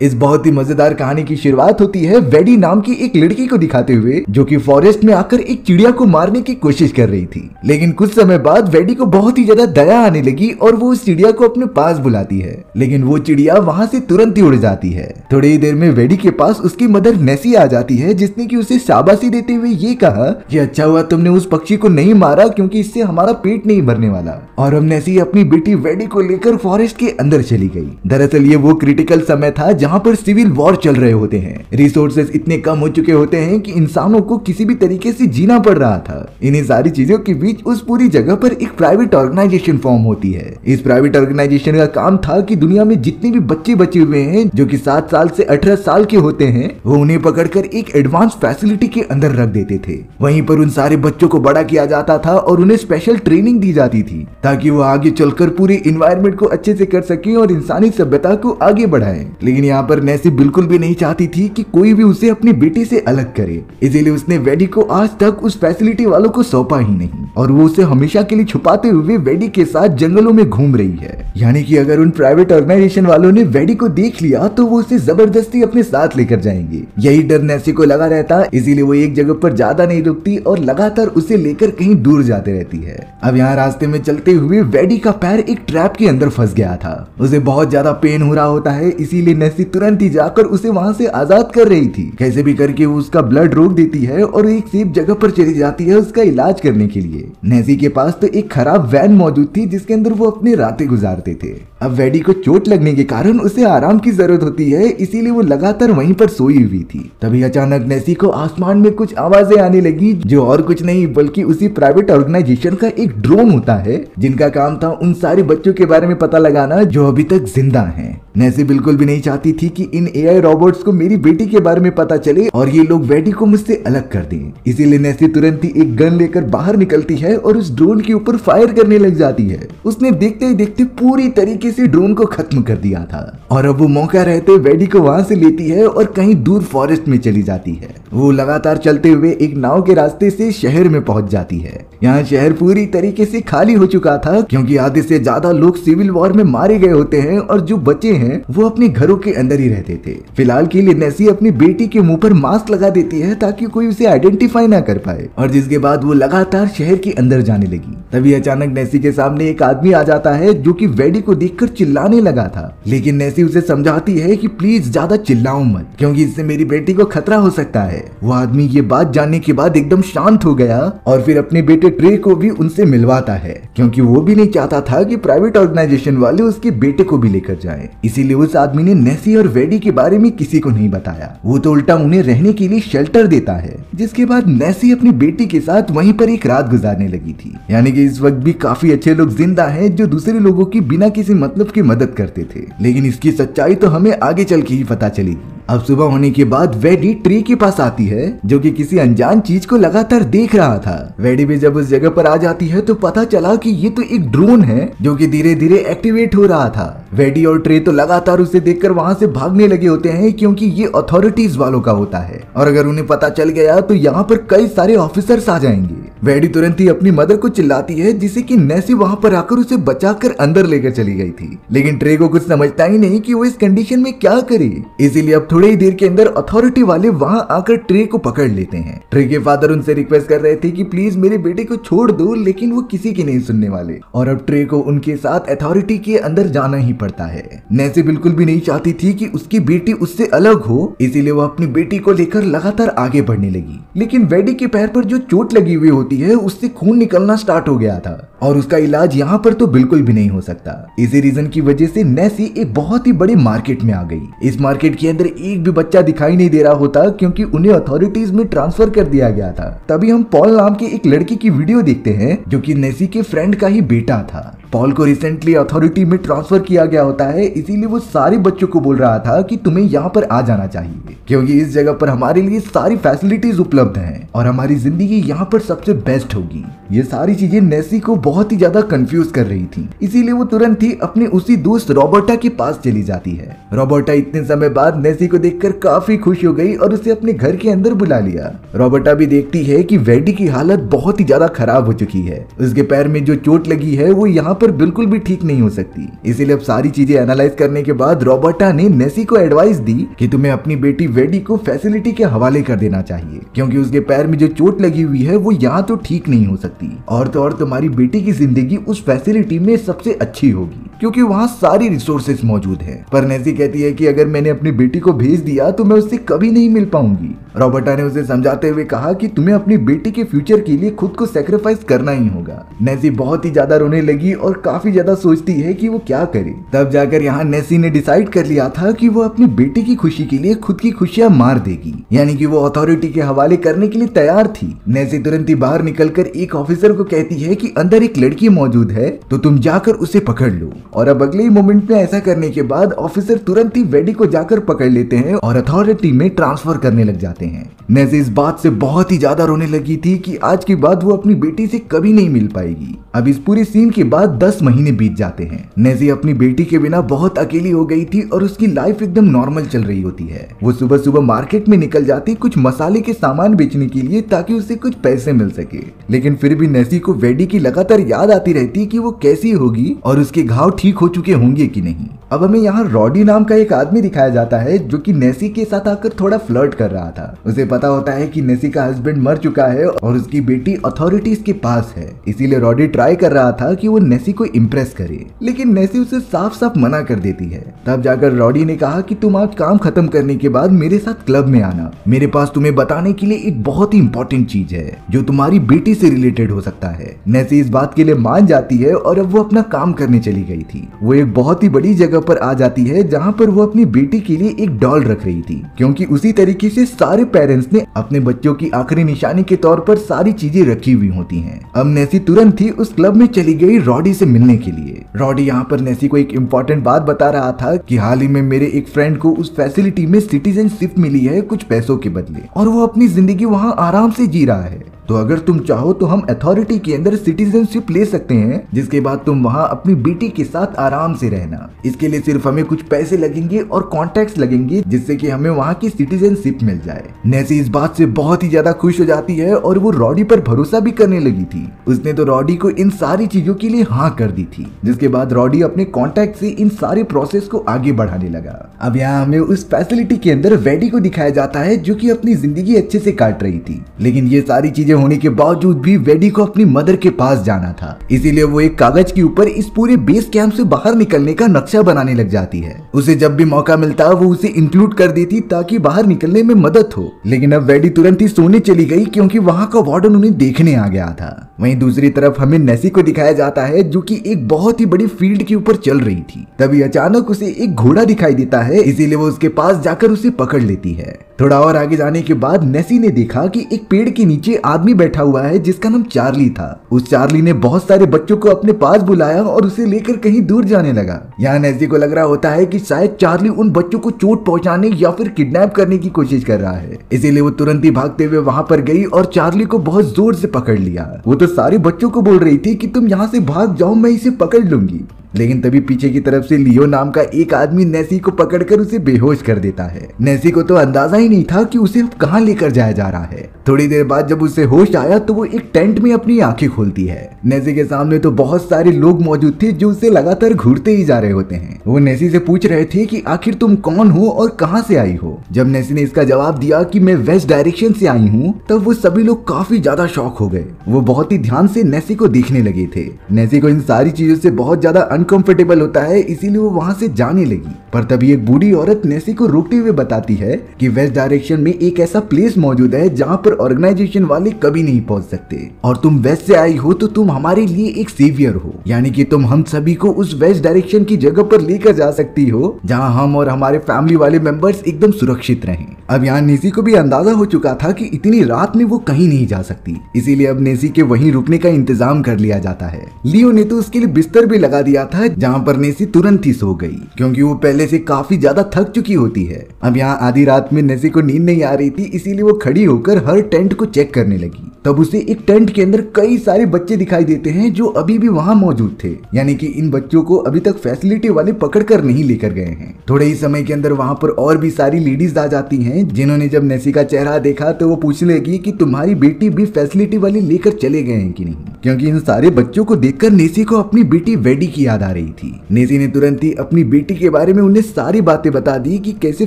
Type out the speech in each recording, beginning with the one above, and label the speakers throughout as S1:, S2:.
S1: इस बहुत ही मज़ेदार कहानी की शुरुआत होती है वेडी नाम की एक लड़की को दिखाते हुए, जो कि फॉरेस्ट में आकर एक चिड़िया को मारने की कोशिश कर रही थी। लेकिन कुछ समय बाद वेडी को बहुत ही ज़्यादा दया आने लगी और वो उस चिड़िया को अपने पास बुलाती है। लेकिन वो चिड़िया वहाँ से तुरंत ही उड़ जाती है। थोड़ी ही देर में वेडी के पास उसकी मदर नेसी आ जाती है, जिसने की उसे शाबाशी देते हुए ये कहा की अच्छा हुआ तुमने उस पक्षी को नहीं मारा, क्यूँकी इससे हमारा पेट नहीं भरने वाला। और अब नेसी अपनी बेटी वेडी को लेकर फॉरेस्ट के अंदर चली गई। दरअसल ये वो क्रिटिकल समय था जहाँ पर सिविल वॉर चल रहे होते हैं। रिसोर्सेज इतने कम हो चुके होते हैं कि इंसानों को किसी भी तरीके से जीना पड़ रहा था। इन्हीं सारी चीज़ों के बीच उस पूरी जगह पर एक प्राइवेट ऑर्गेनाइजेशन फॉर्म होती है। इस प्राइवेट ऑर्गेनाइजेशन का काम था कि दुनिया में जितने भी बच्चे बचे हुए हैं, जो कि सात साल से अठारह साल के होते हैं, वो उन्हें पकड़कर एक एडवांस फैसिलिटी के अंदर रख देते थे। वहीं पर उन सारे बच्चों को बड़ा किया जाता था और उन्हें स्पेशल ट्रेनिंग दी जाती थी, ताकि वो आगे चलकर पूरे इन्वायरमेंट को अच्छे से कर सके और इंसानी सभ्यता को आगे बढ़ाए। लेकिन यहाँ पर नेसी बिल्कुल भी नहीं चाहती थी कि कोई भी उसे अपनी बेटी से अलग करे। इसीलिए उसने वेडी को आज तक उस फैसिलिटी वालों को सौंपा ही नहीं। और वो उसे हमेशा के लिए छुपाते हुए वेडी के साथ जंगलों में घूम रही है। यानी कि अगर उन प्राइवेट ऑर्गेनाइजेशन वालों ने वेडी को देख लिया तो वो उसे ज़बरदस्ती अपने साथ लेकर जाएँगे। यही डर नेसी को लगा रहता, इसीलिए वो एक जगह पर ज़्यादा नहीं रुकती और लगातार उसे लेकर कहीं दूर जाते रहती है। अब यहाँ रास्ते में चलते हुए वेडी का पैर एक ट्रैप के अंदर फंस गया था। उसे बहुत ज़्यादा पेन हो रहा होता है, इसीलिए नेसी तुरंत ही जाकर उसे वहाँ से आज़ाद कर रही थी। कैसे भी करके वो उसका ब्लड रोक देती है और एक सेफ़ जगह पर चली जाती है उसका इलाज करने के लिए। नेसी के पास तो एक खराब वैन मौजूद थी जिसके अंदर वो अपने रातें गुजारते थे। अब वेडी को चोट लगने के कारण उसे आराम की ज़रूरत होती है, इसीलिए वो लगातार वहीं पर सोई हुई थी। तभी अचानक नेसी को आसमान में कुछ आवाज़ें आने लगी, जो और कुछ नहीं, बल्कि उसी प्राइवेट ऑर्गेनाइजेशन का एक ड्रोन होता है, जिनका काम था उन सारे बच्चों के बारे में पता लगाना, जो अभी तक ज़िंदा है। नेसी बिल्कुल भी नहीं चाहती थी कि इन एआई रोबोट्स को मेरी बेटी के बारे में पता चले, और ये लोग वेडी को मुझसे अलग कर दें। इसीलिए नेसी तुरंत ही एक गन लेकर बाहर निकलती है, और उस ड्रोन के ऊपर फायर करने लग जाती है। उसने देखते ही देखते पूरी तरीके से ड्रोन को खत्म कर दिया था। और अब वो मौका रहते वेडी को वहाँ से लेती है और कहीं दूर फॉरेस्ट में चली जाती है। वो लगातार चलते हुए एक नाव के रास्ते से शहर में पहुँच जाती है। यहाँ शहर पूरी तरीके से खाली हो चुका था, क्योंकि आधे से ज़्यादा लोग सिविल वॉर में मारे गए होते हैं और जो बचे हैं, वो अपने घरों के अंदर ही रहते थे। फ़िलहाल के लिए नेसी अपनी बेटी के मुँह पर मास्क लगा देती है ताकि कोई उसे आइडेंटिफाई ना कर पाए, और जिसके बाद वो लगातार शहर के अंदर जाने लगी। तभी अचानक नेसी के सामने एक आदमी आ जाता है, जो की वेडी को देखकर चिल्लाने लगा था। लेकिन नेसी उसे समझाती है की प्लीज़ ज़्यादा चिल्लाओ मत, क्योंकि इससे मेरी बेटी को खतरा हो सकता है। वो आदमी ये बात जानने के बाद एकदम शांत हो गया और फिर अपने बेटे ट्रे को भी उनसे मिलवाता है, क्योंकि वो भी नहीं चाहता था कि प्राइवेट ऑर्गेनाइजेशन वाले उसके बेटे को भी लेकर जाए। इसीलिए उस आदमी ने नेसी और वेडी के बारे में किसी को नहीं बताया। वो तो उल्टा उन्हें रहने के लिए शेल्टर देता है, जिसके बाद नेसी अपनी बेटी के साथ वहीं पर एक रात गुजारने लगी थी। यानी कि इस वक्त भी काफ़ी अच्छे लोग ज़िंदा हैं जो दूसरे लोगों की बिना किसी मतलब की मदद करते थे। लेकिन इसकी सच्चाई तो हमें आगे चल के ही पता चलेगी। अब सुबह होने के बाद वेडी ट्री के पास आती है, जो कि किसी अनजान चीज़ को लगातार देख रहा था। वेडी भी जब उस जगह पर आ जाती है तो पता चला कि ये तो एक ड्रोन है, जो कि धीरे धीरे एक्टिवेट हो रहा था। वेडी और ट्रे तो लगातार उसे देखकर वहाँ से भागने लगे होते हैं, क्योंकि ये अथॉरिटीज वालों का होता है। और अगर उन्हें पता चल गया तो यहाँ पर कई सारे ऑफिसर्स आ जाएँगे। वेडी तुरंत ही अपनी मदर को चिल्लाती है, जिसे कि नेसी वहाँ पर आकर उसे बचाकर अंदर लेकर चली गई थी। लेकिन ट्रे को कुछ समझता ही नहीं कि वो इस कंडीशन में क्या करे। इसीलिए अब थोड़ी ही देर के अंदर अथॉरिटी वाले वहाँ आकर ट्रे को पकड़ लेते हैं। ट्रे के फादर उनसे रिक्वेस्ट कर रहे थे कि प्लीज़ मेरे बेटे को छोड़ दो, लेकिन वो किसी की नहीं सुनने वाले। और अब ट्रे को उनके साथ अथॉरिटी के अंदर जाना ही पड़ता है। नेसी बिल्कुल भी नहीं चाहती थी कि उसकी बेटी उससे अलग हो, इसीलिए वो अपनी बेटी को लेकर लगातार आगे बढ़ने लगी। लेकिन वेडी के पैर पर जो चोट लगी हुई होती है, उससे खून निकलना स्टार्ट हो गया था। और उसका इलाज यहाँ पर तो बिल्कुल भी नहीं हो सकता। इसी रीजन की वजह से नेसी एक बहुत ही बड़ी मार्केट में आ गई। इस मार्केट के अंदर एक भी बच्चा दिखाई नहीं दे रहा होता क्योंकि उन्हें अथॉरिटीज में ट्रांसफ़र कर दिया गया था। तभी हम पॉल नाम की एक लड़की की वीडियो देखते हैं, जो कि नेसी के फ्रेंड का ही बेटा था। पॉल को रिसेंटली अथॉरिटी में ट्रांसफ़र किया गया होता है, इसीलिए वो सारे बच्चों को बोल रहा था कि तुम्हें यहाँ पर आ जाना चाहिए, क्योंकि इस जगह पर हमारे लिए सारी फैसिलिटीज़ उपलब्ध हैं और हमारी ज़िंदगी यहाँ पर सबसे बेस्ट होगी। ये सारी चीज़ें नेसी को बहुत ही ज़्यादा कंफ्यूज कर रही थी, इसीलिए वो तुरंत ही अपने उसी दोस्त रॉबर्टा के पास चली जाती है। रॉबर्टा इतने समय बाद नेसी को देखकर काफ़ी खुश हो गई और उसे अपने घर के अंदर बुला लिया। रॉबर्टा भी देखती है कि वेडी की हालत बहुत ही ज़्यादा खराब हो चुकी है। उसके पैर में जो चोट लगी है, वो यहाँ पर बिल्कुल भी ठीक नहीं हो सकती। इसीलिए अब सारी चीज़ें एनालाइज करने के बाद रॉबर्टा ने नेसी को एडवाइस दी कि तुम्हें अपनी बेटी वेडी को फैसिलिटी के हवाले कर देना चाहिए, क्योंकि उसके पैर में जो चोट लगी हुई है, वो यहाँ तो ठीक नहीं हो सकती। और तो और तुम्हारी बेटी की ज़िंदगी उस फैसिलिटी में सबसे अच्छी होगी, क्योंकि वहाँ सारी रिसोर्सेज मौजूद हैं। पर नेसी कहती है कि अगर मैंने अपनी बेटी को भेज दिया तो मैं उससे कभी नहीं मिल पाऊँगी। रॉबर्टा ने उसे समझाते हुए कहा कि तुम्हें अपनी बेटी के फ्यूचर के लिए खुद को सेक्रीफाइस करना ही होगा। नेसी बहुत ही ज़्यादा रोने लगी और काफ़ी ज़्यादा सोचती है कि वो क्या करे। तब जाकर यहाँ नेसी ने डिसाइड कर लिया था कि वो अपनी बेटी की खुशी के लिए खुद की खुशियाँ मार देगी। यानी कि वो अथॉरिटी के हवाले करने के लिए तैयार थी। नेसी तुरंत ही बाहर निकलकर एक ऑफिसर को कहती है कि अंदर एक लड़की मौजूद है तो तुम जाकर उसे पकड़ लो। और अब अगले ही मोमेंट में ऐसा करने के बाद ऑफिसर तुरंत ही वेडी को जाकर पकड़ लेते हैं और अथॉरिटी में ट्रांसफ़र करने लग जाते हैं। नेजी इस बात से बहुत ही ज़्यादा रोने लगी थी कि आज के बाद वो अपनी बेटी से कभी नहीं मिल पाएगी। अब इस पूरी सीन के बाद दस महीने बीत जाते हैं। नेजी अपनी बेटी के बिना बहुत अकेली हो गई थी और उसकी लाइफ एकदम नॉर्मल चल रही होती है। वो सुबह सुबह मार्केट में निकल जाती कुछ मसाले के सामान बेचने के लिए ताकि उसे कुछ पैसे मिल सके। लेकिन फिर भी नेसी को वेडी की लगातार याद आती रहती की वो कैसी होगी और उसके घाव ठीक हो चुके होंगे की नहीं। अब हमें यहाँ रॉडी नाम का एक आदमी दिखाया जाता है जो कि नेसी के साथ आकर थोड़ा फ्लर्ट कर रहा था। उसे पता होता है कि नेसी का हस्बैंड मर चुका है और उसकी बेटी अथॉरिटीज के पास है। इसीलिए रॉडी ट्राई कर रहा था कि वो नेसी को इम्प्रेस करे, लेकिन नेसी उसे साफ़ साफ़ मना कर देती है। तब जाकर रॉडी ने कहा कि तुम आज काम खत्म करने के बाद मेरे साथ क्लब में आना। मेरे पास तुम्हें बताने के लिए एक बहुत ही इंपॉर्टेंट चीज़ है, जो तुम्हारी बेटी से रिलेटेड हो सकता है। नेसी इस बात के लिए मान जाती है और अब वो अपना काम करने चली गई थी। वो एक बहुत ही बड़ी जगह पर आ जाती है, जहाँ पर वो अपनी बेटी के लिए एक डॉल रख रही थी, क्योंकि उसी तरीके से सारे पेरेंट्स ने अपने बच्चों की आखिरी निशानी के तौर पर सारी चीज़ें रखी हुई होती हैं। अब नेसी तुरंत ही उस क्लब में चली गई रॉडी से मिलने के लिए। रॉडी यहाँ पर नेसी को एक इम्पोर्टेंट बात बता रहा था कि हाल ही में मेरे एक फ्रेंड को उस फैसिलिटी में सिटीजनशिप मिली है कुछ पैसों के बदले। और वो अपनी ज़िंदगी वहाँ आराम से जी रहा है। तो अगर तुम चाहो तो हम अथॉरिटी के अंदर सिटीजनशिप ले सकते हैं, जिसके बाद तुम वहाँ अपनी बेटी के साथ आराम से रहना। इसके लिए सिर्फ़ हमें कुछ पैसे लगेंगे और कॉन्टेक्ट लगेंगे, जिससे कि हमें वहाँ की सिटीजनशिप मिल जाए। नेसी इस बात से बहुत ही ज़्यादा खुश हो जाती है और वो रॉडी पर भरोसा भी करने लगी थी। उसने तो रॉडी को इन सारी चीज़ों के लिए हाँ कर दी थी, जिसके बाद रॉडी अपने कॉन्टेक्ट से इन सारे प्रोसेस को आगे बढ़ाने लगा। अब यहाँ हमें उस फैसिलिटी के अंदर वेडी को दिखाया जाता है, जो की अपनी ज़िंदगी अच्छे से काट रही थी। लेकिन ये सारी चीज़ें होने के बावजूद भी वेडी को अपनी मदर के पास जाना था। इसीलिए वो एक कागज़ के ऊपर इस पूरे बेस कैंप से बाहर निकलने का नक्शा बनाने लग जाती है। उसे जब भी मौका मिलता, वो उसे इंक्लूड कर देती ताकि बाहर निकलने में मदद हो। लेकिन अब वेडी तुरंत ही सोने चली गई क्योंकि वहाँ का वार्डन उन्हें देखने आ गया था। वहीं दूसरी तरफ़ हमें नेसी को दिखाया जाता है, जो कि एक बहुत ही बड़ी फ़ील्ड के ऊपर चल रही थी। तभी अचानक उसे एक घोड़ा दिखाई देता है, इसीलिए वो उसके पास जाकर उसे पकड़ लेती है। थोड़ा और आगे जाने के बाद नेसी ने देखा कि एक पेड़ के नीचे आदमी बैठा हुआ है, जिसका नाम चार्ली था। उस चार्ली ने बहुत सारे बच्चों को अपने पास बुलाया और उसे लेकर कहीं दूर जाने लगा। यहाँ नेसी को लग रहा होता है कि शायद चार्ली उन बच्चों को चोट पहुँचाने या फिर किडनैप करने की कोशिश कर रहा है। इसीलिए वो तुरंत ही भागते हुए वहाँ पर गई और चार्ली को बहुत ज़ोर से पकड़ लिया। वो तो सारे बच्चों को बोल रही थी की तुम यहाँ से भाग जाओ, मैं इसे पकड़ लूँगी। लेकिन तभी पीछे की तरफ़ से लियो नाम का एक आदमी नेसी को पकड़कर उसे बेहोश कर देता है। नेसी को तो अंदाज़ा ही नहीं था कि उसे अब कहाँ लेकर जाया जा रहा है। थोड़ी देर बाद जब उसे होश आया तो वो एक टेंट में अपनी आँखें खोलती है। नेसी के सामने तो बहुत सारे लोग मौजूद थे जो उसे लगातार घूरते ही जा रहे होते हैं। वो नेसी से पूछ रहे थे कि आखिर तुम कौन हो और कहाँ से आई हो? जब नेसी ने इसका जवाब दिया कि मैं वेस्ट डायरेक्शन से आई हूँ, तब वो सभी लोग काफ़ी ज़्यादा शौक हो गए। वो बहुत ही ध्यान से नेसी को देखने लगे थे। नेसी को इन सारी चीज़ों से बहुत ज़्यादा अनकंफर्टेबल होता है, इसीलिए वो वहाँ से जाने लगी। पर तभी एक बूढ़ी औरत नेसी को रोकते हुए बताती है कि वेस्ट डायरेक्शन में एक ऐसा प्लेस मौजूद है जहाँ पर ऑर्गेनाइजेशन वाले कभी नहीं पहुँच सकते। और तुम वेस्ट से आई हो तो तुम हमारे लिए एक सेवियर हो। यानी कि तुम हम सभी को उस वेस्ट डायरेक्शन की जगह पर लेकर जा सकती हो, जहाँ हम और हमारे फैमिली वाले मेंबर्स एकदम सुरक्षित रहें। अब यहाँ नेसी को भी अंदाज़ा हो चुका था कि इतनी रात में वो कहीं नहीं जा सकती। इसीलिए अब नेसी के वहीं रुकने का इंतज़ाम कर लिया जाता है। लियो ने तो उसके लिए बिस्तर भी लगा दिया था, जहाँ पर नेसी तुरंत ही सो गई, क्योंकि वो पहले से काफ़ी ज़्यादा थक चुकी होती है। अब यहाँ आधी रात में नेसी को नींद नहीं आ रही थी, इसीलिए वो खड़ी होकर हर टेंट को चेक करने लगी। तब उसे एक टेंट के अंदर कई सारे बच्चे दिखाई देते हैं जो अभी भी वहाँ मौजूद थे। यानी कि इन बच्चों को अभी तक फैसिलिटी वाले पकड़ कर नहीं लेकर गए हैं। थोड़े ही समय के अंदर वहाँ पर और भी सारी लेडीज़ आ जाती हैं, जिन्होंने जब नेसी का चेहरा देखा तो वो पूछने लगी कि तुम्हारी बेटी भी फैसिलिटी वाले लेकर चले गए हैं कि नहीं? क्योंकि इन सारे बच्चों को देखकर नेसी को अपनी बेटी वेडी की याद आ रही थी। नेसी ने तुरंत ही अपनी बेटी के बारे में उन्हें सारी बातें बता दी कि कैसे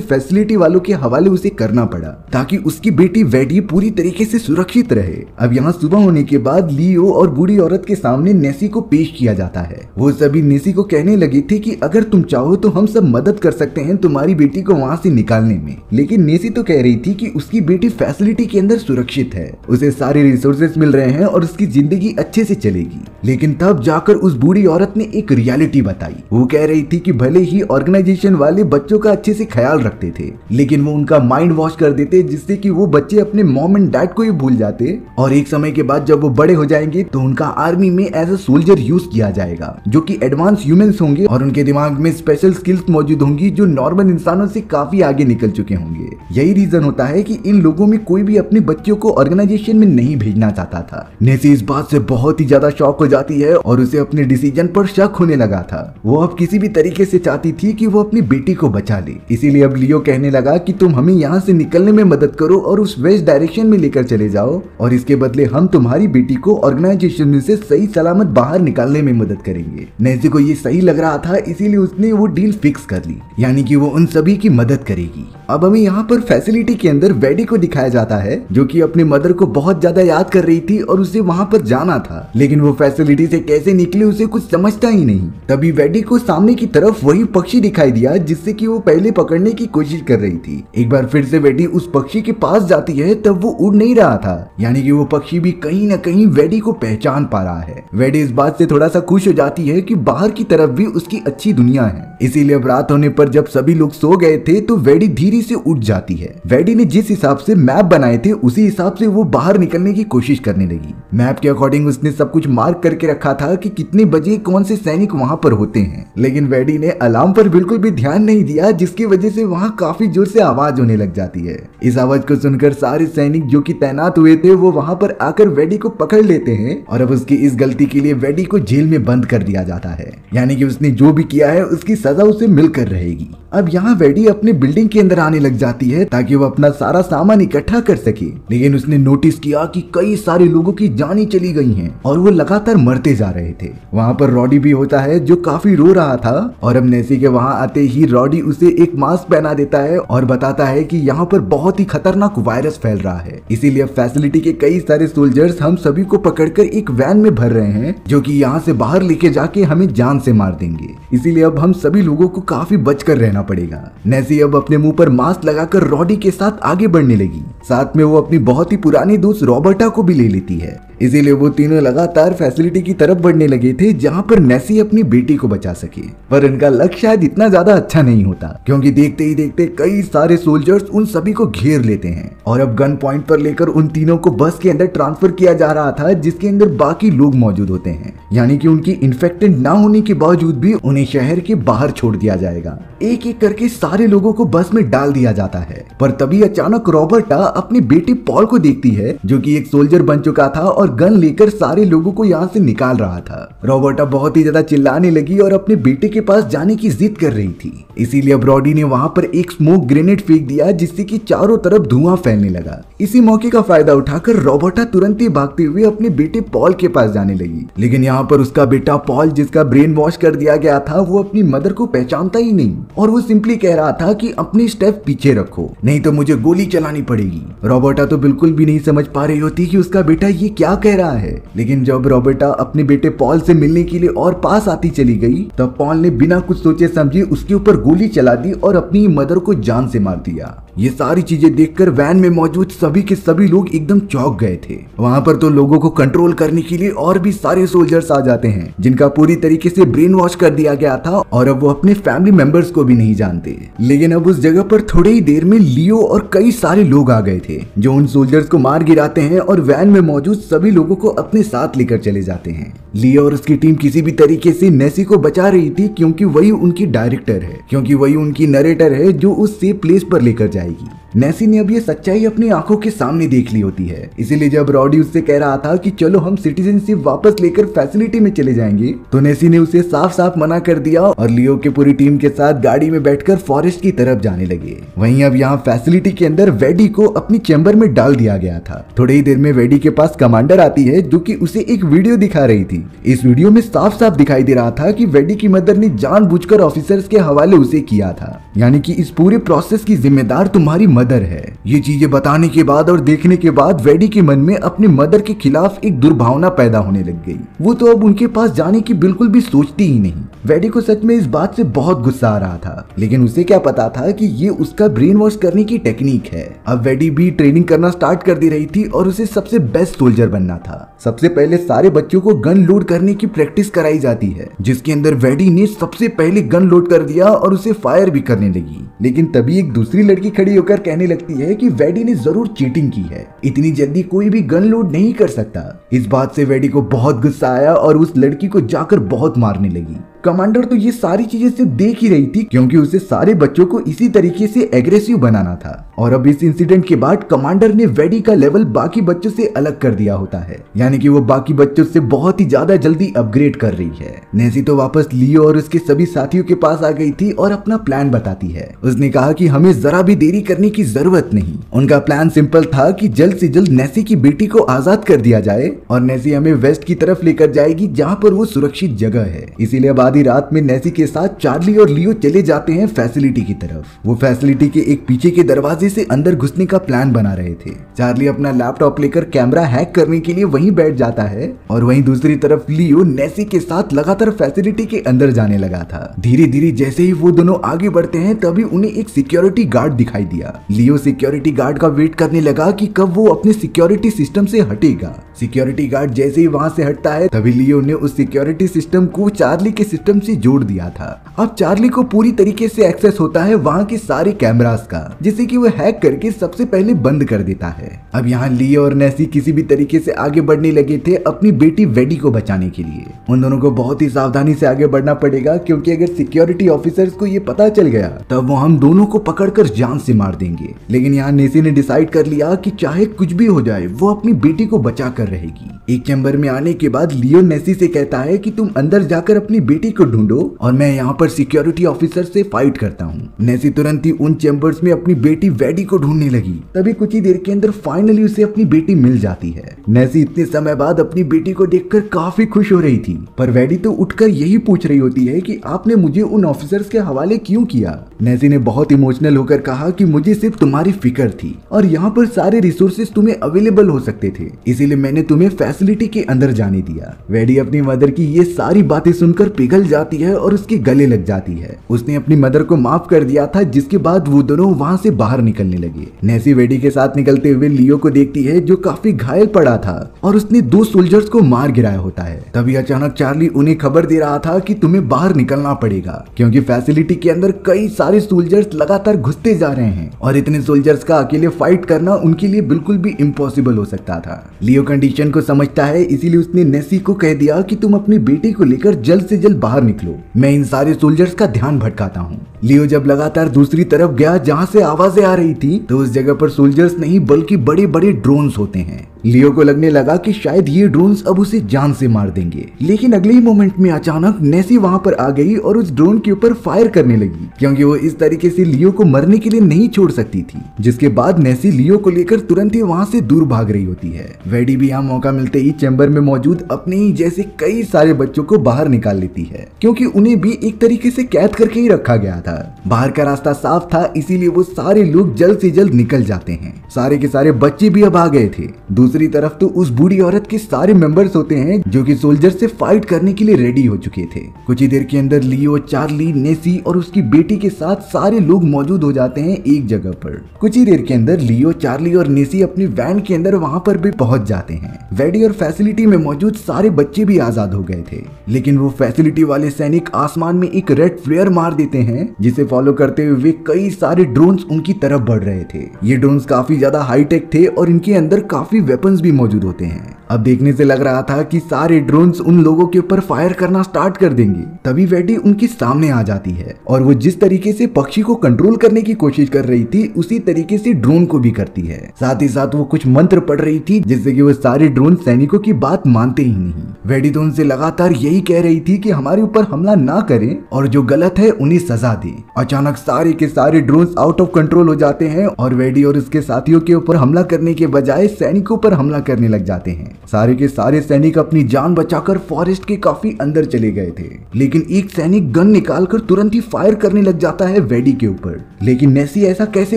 S1: फैसिलिटी वालों के हवाले उसे करना पड़ा, ताकि उसकी बेटी वेडी पूरी तरीके से सुरक्षित रहे। अब यहाँ सुबह होने के बाद लियो और बूढ़ी औरत के सामने नेसी को पेश किया जाता है। वो सभी नेसी को कहने लगे थे कि अगर तुम चाहो तो हम सब मदद कर सकते हैं तुम्हारी बेटी को वहाँ से निकालने में। लेकिन नेसी तो कह रही थी कि उसकी बेटी फैसिलिटी के अंदर सुरक्षित है। उसे सारे रिसोर्सेज मिल रहे हैं और उसकी ज़िंदगी अच्छे से चलेगी। लेकिन तब जाकर उस बूढ़ी औरत ने एक रियलिटी बताई। वो कह रही थी कि भले ही ऑर्गेनाइजेशन वाले बच्चों का अच्छे से ख्याल रखते थे, लेकिन वो उनका माइंड वॉश कर देते जिससे कि वो बच्चे अपने मॉम एंड डैड को ही भूल जाते और एक समय के बाद जब वो बड़े हो जाएँगे तो उनका आर्मी में एज अ सोल्जर यूज़ किया जाएगा, जो कि एडवांस ह्यूमंस होंगे और उनके दिमाग में स्पेशल स्किल्स मौजूद होंगी, जो नॉर्मल इंसानों से काफ़ी आगे निकल चुके होंगे। यही रीजन होता है कि इन लोगों में कोई भी अपने बच्चों को ऑर्गेनाइजेशन में नहीं भेजना चाहता था। नेसी इस बात से बहुत ही ज़्यादा शौक हो जाती है और उसे अपने डिसीज़न पर शक होने लगा था। वो अब किसी भी तरीके से चाहती थी कि वो अपनी बेटी को बचा ले। इसीलिए अब लियो कहने लगा कि तुम हमें यहाँ से निकलने में मदद करो और उस वेस्ट डायरेक्शन में लेकर चले जाओ और इसके बदले हम तुम्हारी बेटी को ऑर्गेनाइजेशन में से सही सलामत बाहर निकालने में मदद करेंगे। नेजी को ये सही लग रहा था, इसीलिए उसने वो डील फिक्स कर ली, यानी कि वो उन सभी की मदद करेगी। अब हमें यहाँ पर फैसिलिटी के अंदर वेडी को दिखाया जाता है, जो कि अपनी मदर को बहुत ज़्यादा याद कर रही थी और उसे वहाँ पर जाना था। लेकिन वो फैसिलिटी से कैसे निकले उसे कुछ समझता ही नहीं। तभी वेडी को सामने की तरफ़ वही पक्षी दिखाई दिया, जिससे कि वो पहले पकड़ने की कोशिश कर रही थी। एक बार फिर से वेडी उस पक्षी के पास जाती है, तब वो उड़ नहीं रहा था, यानी कि वो पक्षी भी कहीं ना कहीं वेडी को पहचान पा रहा है। वेडी इस बात से थोड़ा सा खुश हो जाती है कि बाहर की तरफ़ भी उसकी अच्छी दुनिया है। इसीलिए अब रात होने पर जब सभी लोग सो गए थे तो वेडी धीरे से उठ जाती है। वेडी ने जिस हिसाब से मैप बनाए थे, उसी हिसाब से वो बाहर निकलने की कोशिश करने लगी। मैप के अकॉर्डिंग उसने सब कुछ मार्क करके रखा था कि कितने बजे कौन से सैनिक वहाँ पर होते हैं। लेकिन वेडी ने अलार्म पर बिल्कुल भी ध्यान नहीं दिया, जिसकी वजह से वहाँ काफ़ी ज़ोर से आवाज़ होने लग जाती है। इस आवाज़ को सुनकर सारे सैनिक जो की तैनात हुए थे, वो वहाँ पर आकर वेडी को पकड़ लेते हैं और अब उसकी इस गलती के लिए वेडी को जेल में बंद कर दिया जाता है। यानी कि उसने जो भी किया है, उसकी सजा उसे मिलकर रहेगी। अब यहाँ वेडी अपने बिल्डिंग के अंदर आने लग जाती है ताकि वो अपना सारा सामान इकट्ठा कर सके। लेकिन उसने नोटिस किया कि कई सारे लोगों की जानी चली गई हैं और वो लगातार मरते जा रहे थे। वहाँ पर रॉडी भी होता है जो काफ़ी रो रहा था और अब नेसी के वहाँ आते ही रॉडी उसे एक मास्क पहना देता है और बताता है की यहाँ पर बहुत ही खतरनाक वायरस फैल रहा है। इसीलिए फैसिलिटी के कई सारे सोल्जर्स हम सभी को पकड़कर एक वैन में भर रहे हैं, जो की यहाँ से बाहर लेके जाके हमें जान से मार देंगे। इसीलिए अब हम सभी लोगों को काफ़ी बचकर रहना पड़ेगा। नेसी अब अपने मुँह पर मास्क लगाकर रॉडी के साथ आगे बढ़ने लगी। साथ में वो अपनी बहुत ही पुरानी दोस्त रॉबर्टा को भी ले लेती है। इसीलिए वो तीनों लगातार फैसिलिटी की तरफ़ बढ़ने लगे थे, जहाँ पर नेसी अपनी बेटी को बचा सके। पर इनका लक्ष्य शायद इतना ज़्यादा अच्छा नहीं होता, क्योंकि देखते ही देखते कई सारे सोल्जर्स उन सभी को घेर लेते हैं। और अब गन पॉइंट पर लेकर उन तीनों को बस के अंदर ट्रांसफ़र किया जा रहा था, जिसके अंदर बाकी लोग मौजूद होते हैं। यानी कि उनकी इन्फेक्टेड ना होने के बावजूद भी उन्हें शहर के बाहर छोड़ दिया जाएगा। एक एक करके सारे लोगों को बस में डाल दिया जाता है। पर तभी अचानक रॉबर्टा अपनी बेटी पॉल को देखती है, जो कि एक सोल्जर बन चुका था और गन लेकर सारे लोगों को यहाँ से निकाल रहा था। रॉबर्टा बहुत ही ज़्यादा चिल्लाने लगी और अपने बेटे के पास जाने की जिद कर रही थी। इसीलिए ब्रॉडी ने वहाँ पर एक स्मोक ग्रेनेड फेंक दिया, जिससे कि चारों तरफ़ धुआँ फैलने लगा। इसी मौके का फ़ायदा उठाकर रॉबर्टा तुरंत ही भागते हुए अपने बेटे पॉल के पास जाने लगी। लेकिन यहाँ पर उसका बेटा पॉल, जिसका ब्रेन वॉश कर दिया गया था, वो अपनी मदर को पहचानता ही नहीं, और वो सिंपली कह रहा था कि अपने स्टेप पीछे रखो, नहीं तो मुझे गोली चलानी पड़ेगी। रॉबर्टा तो बिल्कुल भी नहीं समझ पा रही होती कि उसका बेटा ये क्या कह रहा है। लेकिन जब रॉबर्टा अपने बेटे पॉल से मिलने के लिए और पास आती चली गई, तब पॉल ने बिना कुछ सोचे समझे उसके ऊपर गोली चला दी और अपनी मदर को जान से मार दिया। ये सारी चीज़ें देखकर वैन में मौजूद सभी के सभी लोग एकदम चौक गए थे। वहाँ पर तो लोगों को कंट्रोल करने के लिए और भी सारे सोल्जर्स आ जाते हैं, जिनका पूरी तरीके से ब्रेन वॉश कर दिया गया था और अब वो अपने फैमिली मेंबर्स को भी नहीं जानते। लेकिन अब उस जगह पर थोड़ी ही देर में लियो और कई सारे लोग आ गए थे, जो उन सोल्जर्स को मार गिराते हैं और वैन में मौजूद सभी लोगों को अपने साथ लेकर चले जाते हैं। लियो और उसकी टीम किसी भी तरीके से नेसी को बचा रही थी क्योंकि वही उनकी डायरेक्टर है, क्योंकि वही उनकी नरेटर है जो उस सेफ़ प्लेस पर लेकर जाएगी नेसी ने अब ये सच्चाई अपनी आँखों के सामने देख ली होती है। इसीलिए जब रॉडी उससे कह रहा था कि चलो हम सिटीजनशिप वापस लेकर फैसिलिटी में चले जाएँगे तो नेसी ने उसे साफ़ साफ़ मना कर दिया और लियो के पूरी टीम के साथ गाड़ी में बैठकर फॉरेस्ट की तरफ़ जाने लगे। वहीं अब यहाँ फैसिलिटी के अंदर वेडी को अपनी चैम्बर में डाल दिया गया था। थोड़ी ही देर में वेडी के पास कमांडर आती है, जो की उसे एक वीडियो दिखा रही थी। इस वीडियो में साफ़ साफ़ दिखाई दे रहा था की वेडी की मदर ने जानबूझकर ऑफिसर्स के हवाले उसे किया था। यानी की इस पूरे प्रोसेस की जिम्मेदार तुम्हारी मदर है। ये चीज़ें बताने के बाद और देखने के बाद वेडी के मन में अपने मदर के खिलाफ एक दुर्भावना पैदा होने लग गई। वो तो अब उनके पास जाने की बिल्कुल भी सोचती ही नहीं। वेडी को सच में इस बात से बहुत गुस्सा आ रहा था। लेकिन उसे क्या पता था कि ये उसका ब्रेन वॉश करने की टेक्निक है। अब वेडी भी ट्रेनिंग करना स्टार्ट कर दे रही थी और उसे सबसे बेस्ट सोल्जर बनना था। सबसे पहले सारे बच्चों को गन लोड करने की प्रैक्टिस कराई जाती है, जिसके अंदर वेडी ने सबसे पहले गन लोड कर दिया और उसे फायर भी करने लगी। लेकिन तभी एक दूसरी लड़की खड़ी होकर कहने लगती है कि वेडी ने ज़रूर चीटिंग की है। इतनी जल्दी कोई भी गन लोड नहीं कर सकता। इस बात से वेडी को बहुत गुस्सा आया और उस लड़की को जाकर बहुत मारने लगी। कमांडर तो ये सारी चीज़ें सिर्फ़ देख ही रही थी क्योंकि उसे सारे बच्चों को इसी तरीके से एग्रेसिव बनाना था। और अब इस इंसिडेंट के बाद कमांडर ने वेडी का लेवल बाकी बच्चों से अलग कर दिया होता है। यानी कि वो बाकी बच्चों से बहुत ही ज़्यादा जल्दी अपग्रेड कर रही है। नेसी तो वापस लियो और उसके सभी साथियों के पास आ गई थी और अपना प्लान बताती है। उसने कहा कि हमें जरा भी देरी करने की ज़रूरत नहीं। उनका प्लान सिंपल था कि जल्द से जल्द नेसी की बेटी को आज़ाद कर दिया जाए और नेसी हमें वेस्ट की तरफ़ लेकर जाएगी जहाँ पर वो सुरक्षित जगह है। इसीलिए अब आधी रात में नेसी के साथ चार्ली और लियो चले जाते हैं फैसिलिटी की तरफ़। वो फैसिलिटी के एक पीछे के दरवाजे से अंदर घुसने का प्लान बना रहे थे। चार्ली अपना लैपटॉप लेकर कैमरा हैक करने के लिए वहीं बैठ जाता है और वहीं दूसरी तरफ़ लियो नेसी के साथ लगातार फैसिलिटी के अंदर जाने लगा था। धीरे धीरे जैसे ही वो दोनों आगे बढ़ते हैं, तभी उन्हें एक सिक्योरिटी गार्ड दिखाई दिया। लियो सिक्योरिटी गार्ड का वेट करने लगा की कब वो अपने सिक्योरिटी सिस्टम से हटेगा। सिक्योरिटी गार्ड जैसे ही वहाँ से हटता है, तभी लियो ने उस सिक्योरिटी सिस्टम को चार्ली के सिस्टम से जोड़ दिया था। अब चार्ली को पूरी तरीके से एक्सेस होता है वहाँ के सारे कैमरास का, जिसे कि वो हैक करके सबसे पहले बंद कर देता है। अब यहाँ लियो और नेसी किसी भी तरीके से आगे बढ़ने लगे थे अपनी बेटी वेडी को बचाने के लिए। उन दोनों को बहुत ही सावधानी से आगे बढ़ना पड़ेगा, क्योंकि अगर सिक्योरिटी ऑफिसर्स को ये पता चल गया, तब वो हम दोनों को पकड़कर जान से मार देंगे। लेकिन यहाँ नेसी ने डिसाइड कर लिया कि चाहे कुछ भी हो जाए, वो अपनी बेटी को बचा कर रहेगी। एक चैम्बर में आने के बाद लियो नेसी से कहता है कि तुम अंदर जाकर अपनी बेटी को ढूंढो और मैं यहाँ पर सिक्योरिटी ऑफिसर से फाइट करता हूँ। नेसी तुरंत ही उन चैम्बर्स में अपनी बेटी वेडी को ढूँढने लगी। तभी कुछ ही देर के अंदर फाइनली उसे अपनी बेटी मिल जाती है। नेसी इतने समय बाद अपनी बेटी को देखकर काफ़ी खुश हो रही थी। पर वेडी तो उठकर यही पूछ रही होती है कि आपने मुझे उन ऑफिसर्स के हवाले क्यों किया? नेसी ने बहुत इमोशनल होकर कहा कि मुझे सिर्फ़ तुम्हारी फ़िक्र थी और यहाँ पर सारे रिसोर्सेज तुम्हें अवेलेबल हो सकते थे। इसीलिए मैंने तुम्हें फैसिलिटी के अंदर जाने दिया। वेडी अपनी मदर की ये सारी बातें सुनकर पिघल जाती है और उसके गले लग जाती है। उसने अपनी मदर को माफ़ कर दिया था, जिसके बाद वो दोनों वहाँ से बाहर निकलने लगे। नेसी वेडी के साथ निकलते हुए लियो को देखती है, जो काफ़ी घायल पड़ा था और उसने दो सोल्जर्स को मार गिराया होता है। तभी अचानक चार्ली उन्हें खबर दे रहा था कि तुम्हें बाहर निकलना पड़ेगा, क्योंकि फैसिलिटी के अंदर कई सारे सोल्जर्स लगातार घुसते जा रहे हैं और इतने सोल्जर्स का अकेले फाइट करना उनके लिए बिल्कुल भी इम्पॉसिबल हो सकता था। लियो कंडीशन को समझता है, इसीलिए उसने नेसी को कह दिया कि तुम अपने बेटे को लेकर जल्द से जल्द बाहर निकलो। मैं इन सारे सोल्जर्स का ध्यान भटकाता हूँ। लियो जब लगातार दूसरी तरफ़ गया, जहाँ से आवाज़ें आ रही थी तो उस जगह पर सोल्जर्स नहीं, बल्कि बड़े बड़े ड्रोन होते हैं। लियो को लगने लगा कि शायद ये ड्रोन्स अब उसे जान से मार देंगे। लेकिन अगले ही मोमेंट में अचानक नेसी वहाँ पर आ गई और उस ड्रोन के ऊपर फायर करने लगी, क्योंकि वो इस तरीके से लियो को मरने के लिए नहीं छोड़ सकती थी, जिसके बाद नेसी लियो को लेकर तुरंत ही वहाँ से दूर भाग रही होती है। वेडी भी यहाँ मौका मिलते ही चैम्बर में मौजूद अपने ही जैसे कई सारे बच्चों को बाहर निकाल लेती है, क्योंकि उन्हें भी एक तरीके से कैद करके ही रखा गया था। बाहर का रास्ता साफ़ था, इसीलिए वो सारे लोग जल्द से जल्द निकल जाते हैं। सारे के सारे बच्चे भी अब आ गए थे। दूसरी तरफ़ तो उस बूढ़ी औरत के सारे मेंबर्स होते हैं जो कि सोल्जर से फाइट करने के लिए रेडी हो चुके थे। कुछ ही देर के अंदर लियो चार्ली नेसी और उसकी बेटी के साथ सारे लोग मौजूद हो जाते हैं एक जगह पर। कुछ ही देर के अंदर लियो चार्ली और नेसी अपनी वैन के अंदर वहाँ पर भी पहुँच जाते हैं। वेडी और फैसिलिटी में मौजूद सारे बच्चे भी आज़ाद हो गए थे। लेकिन वो फैसिलिटी वाले सैनिक आसमान में एक रेड फ्लेयर मार देते हैं, जिसे फॉलो करते हुए कई सारे ड्रोन्स उनकी तरफ़ बढ़ रहे थे। ये ड्रोन्स काफ़ी ज़्यादा हाईटेक थे और इनके अंदर काफ़ी वेपन्स भी मौजूद होते हैं। अब देखने से लग रहा था कि सारे ड्रोन्स उन लोगों के ऊपर फायर करना स्टार्ट कर देंगे। तभी वेडी उनके सामने आ जाती है और वो जिस तरीके से पक्षी को कंट्रोल करने की कोशिश कर रही थी, उसी तरीके से ड्रोन को भी करती है। साथ ही साथ वो कुछ मंत्र पढ़ रही थी, जिससे कि वो सारे ड्रोन सैनिकों की बात मानते ही नहीं। वेडी तो उनसे लगातार यही कह रही थी कि हमारे ऊपर हमला ना करें और जो गलत है उन्हें सजा दे। अचानक सारे के सारे ड्रोन आउट ऑफ़ कंट्रोल हो जाते हैं और वेडी और उसके साथियों के ऊपर हमला करने के बजाय सैनिकों पर हमला करने लग जाते हैं। सारे के सारे सैनिक अपनी जान बचाकर फॉरेस्ट के काफ़ी अंदर चले गए थे। लेकिन एक सैनिक गन निकालकर तुरंत ही फायर करने लग जाता है वेडी के ऊपर। लेकिन नेसी ऐसा कैसे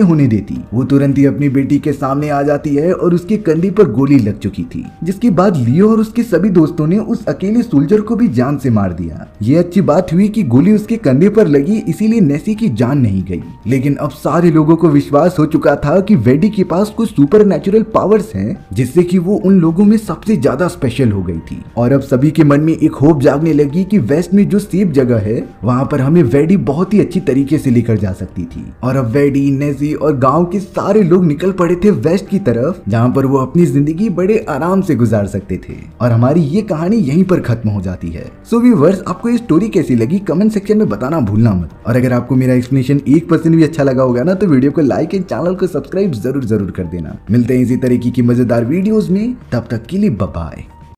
S1: होने देती? वो तुरंत ही अपनी बेटी के सामने आ जाती है और उसके कंधे पर गोली लग चुकी थी, जिसके बाद लियो और उसके सभी दोस्तों ने उस अकेले सोल्जर को भी जान से मार दिया। ये अच्छी बात हुई कि गोली उसके कंधे पर लगी, इसीलिए नेसी की जान नहीं गई। लेकिन अब सारे लोगों को विश्वास हो चुका था कि वेडी के पास कुछ सुपर पावर्स हैं जिससे कि वो उन लोगों में सबसे ज़्यादा स्पेशल हो गई थी। और अब सभी के मन में एक होप जागने लगी कि वेस्ट में जो सेफ़ जगह है, वहाँ पर हमें वेडी बहुत ही अच्छी तरीके से लेकर जा सकती थी। और अब वेडी नेजी और गाँव के सारे लोग निकल पड़े थे वेस्ट की तरफ़, जहाँ पर वो अपनी ज़िंदगी बड़े आराम से गुजार सकते थे। और हमारी ये कहानी यहीं पर खत्म हो जाती है। सो व्यूवर्स आपको ये स्टोरी कैसी लगी? कमेंट सेक्शन में बताना भूलना मत। और अगर आपको मेरा एक्सप्लेनेशन एक परसेंट भी अच्छा लगा होगा ना तो वीडियो को लाइक एंड चैनल को सब्सक्राइब ज़रूर ज़रूर कर देना। मिलते हैं इसी तरीके की मज़ेदार वीडियोस में तब तक के लिए बाय।